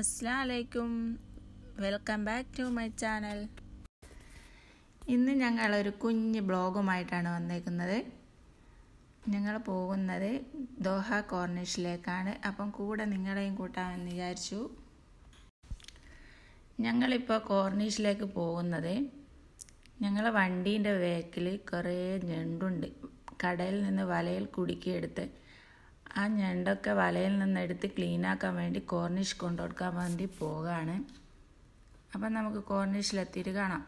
Friends Assam welcome back to my channel. ഇന്ന് ഞങ്ങൾ ഞങ്ങളൊരു കുഞ്ഞ് ബ്ലോഗുമായിട്ടാണ് വന്നേക്കുന്നത്. ഞങ്ങൾ പോകുന്നത് ദോഹ കോർണിഷിലേക്കാണ്. അപ്പം കൂടെ നിങ്ങളെയും കൂട്ടാമെന്ന് വിചാരിച്ചു. ഞങ്ങളിപ്പോൾ കോർണിഷിലേക്ക് പോകുന്നത് ഞങ്ങൾ വണ്ടീന്റെ വേക്കിൽ കുറേ ഞണ്ടുണ്ട്. കടയിൽ നിന്ന് വലയിൽ കുടുക്കിയെടുത്ത് ആ ഞണ്ടൊക്കെ വലയിൽ നിന്നെടുത്ത് ക്ലീനാക്കാൻ വേണ്ടി കോർണിഷ് കൊണ്ടുകൊടുക്കാൻ വേണ്ടി പോവുകയാണ് അപ്പം നമുക്ക് കോർണിഷിലെത്തിയിട്ട് കാണാം.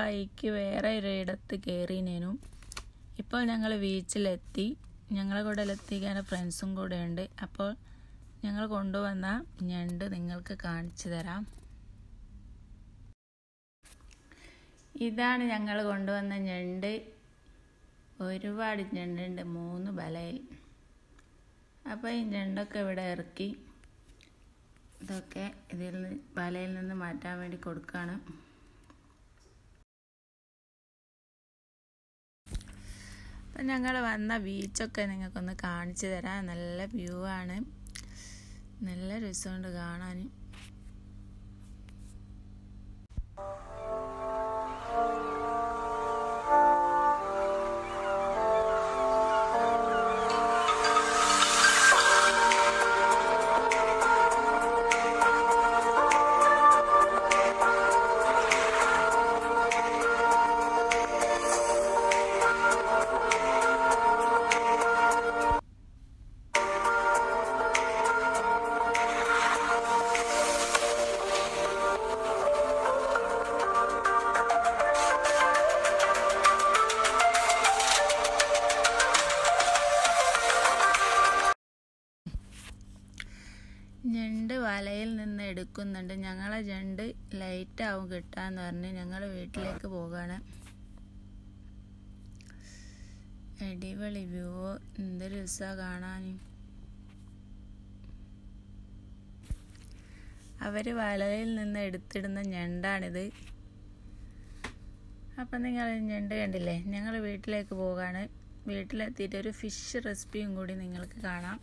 വഴിക്ക് വേറെ ഒരിടത്ത് കയറിനേനും ഇപ്പോൾ ഞങ്ങൾ ബീച്ചിലെത്തി ഞങ്ങളെ കൂടെ എത്തിക്കാൻ ഫ്രണ്ട്സും കൂടെ ഉണ്ട് അപ്പോൾ ഞങ്ങൾ കൊണ്ടുവന്ന ഞണ്ട് നിങ്ങൾക്ക് കാണിച്ചു തരാം. ഇതാണ് ഞങ്ങൾ കൊണ്ടുവന്ന ഞണ്ട്. ഒരുപാട് ഞണ്ടുണ്ട്. മൂന്ന് വലയിൽ അപ്പോൾ ഈ ഞണ്ടൊക്കെ ഇവിടെ ഇറക്കി. ഇതൊക്കെ ഇതിൽ വലയിൽ നിന്ന് മാറ്റാൻ വേണ്ടി കൊടുക്കുകയാണ് ഞങ്ങൾ വന്ന ബീച്ചൊക്കെ നിങ്ങൾക്കൊന്ന് കാണിച്ചു തരാം. നല്ല വ്യൂ ആണ്. നല്ല രസമുണ്ട് കാണാൻ. ഞങ്ങളെ ജണ്ട് ലൈറ്റ് ആവും കിട്ടാന്ന് പറഞ്ഞ് ഞങ്ങൾ വീട്ടിലേക്ക് പോകാണ്. അടിപൊളി വ്യൂ എന്ത് രസമാണ് കാണാൻ അവർ വലയിൽ നിന്ന് എടുത്തിടുന്ന ഞണ്ടാണിത്. അപ്പം നിങ്ങൾ ഞണ്ട് കണ്ടില്ലേ? ഞങ്ങൾ വീട്ടിലേക്ക് പോകാണ്. വീട്ടിലെത്തിയിട്ട് ഒരു ഫിഷ് റെസിപ്പിയും കൂടി നിങ്ങൾക്ക് കാണാം.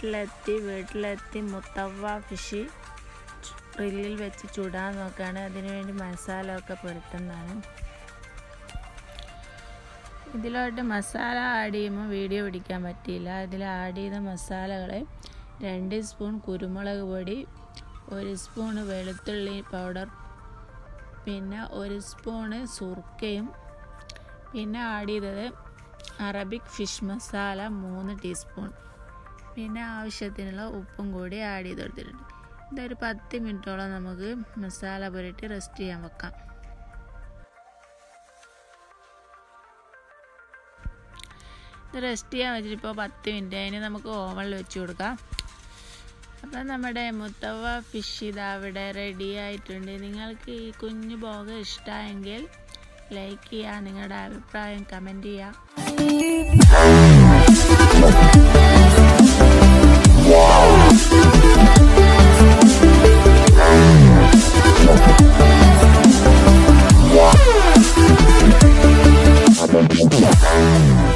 വീട്ടിലെത്തി വീട്ടിലെത്തി മുത്തവ ഫിഷ് ഗ്രില്ലിൽ വെച്ച് ചുടാൻ നോക്കുകയാണ് അതിനുവേണ്ടി മസാല ഒക്കെ പുരട്ടുന്നതാണ്. ഇതിലോട്ട് മസാല ആഡ് ചെയ്യുമ്പോൾ വീഡിയോ പിടിക്കാൻ പറ്റിയില്ല. ഇതിൽ ആഡ് ചെയ്ത മസാലകളെ രണ്ട് സ്പൂൺ കുരുമുളക് പൊടി ഒരു സ്പൂണ് വെളുത്തുള്ളി പൗഡർ പിന്നെ ഒരു സ്പൂണ് സുർക്കയും പിന്നെ ആഡ് ചെയ്തത് അറബിക് ഫിഷ് മസാല മൂന്ന് ടീസ്പൂൺ പിന്നെ ആവശ്യത്തിനുള്ള ഉപ്പും കൂടി ആഡ് ചെയ്ത് കൊടുത്തിട്ടുണ്ട്. ഇതൊരു പത്ത് മിനിറ്റോളം നമുക്ക് മസാല പുരട്ടി റെസ്റ്റ് ചെയ്യാൻ വെക്കാം. ഇത് റെസ്റ്റ് ചെയ്യാൻ വെച്ചിട്ട് ഇപ്പോൾ പത്ത് മിനിറ്റ്. അതിന് നമുക്ക് ഓവനിൽ വെച്ച് കൊടുക്കാം. അപ്പം നമ്മുടെ മുത്തവ ഫിഷ് ഇതാ ഇവിടെ റെഡി ആയിട്ടുണ്ട്. നിങ്ങൾക്ക് ഈ കുഞ്ഞു ബോഗ ഇഷ്ടമായെങ്കിൽ ലൈക്ക് ചെയ്യുക നിങ്ങളുടെ അഭിപ്രായം കമന്റ് ചെയ്യുക Thank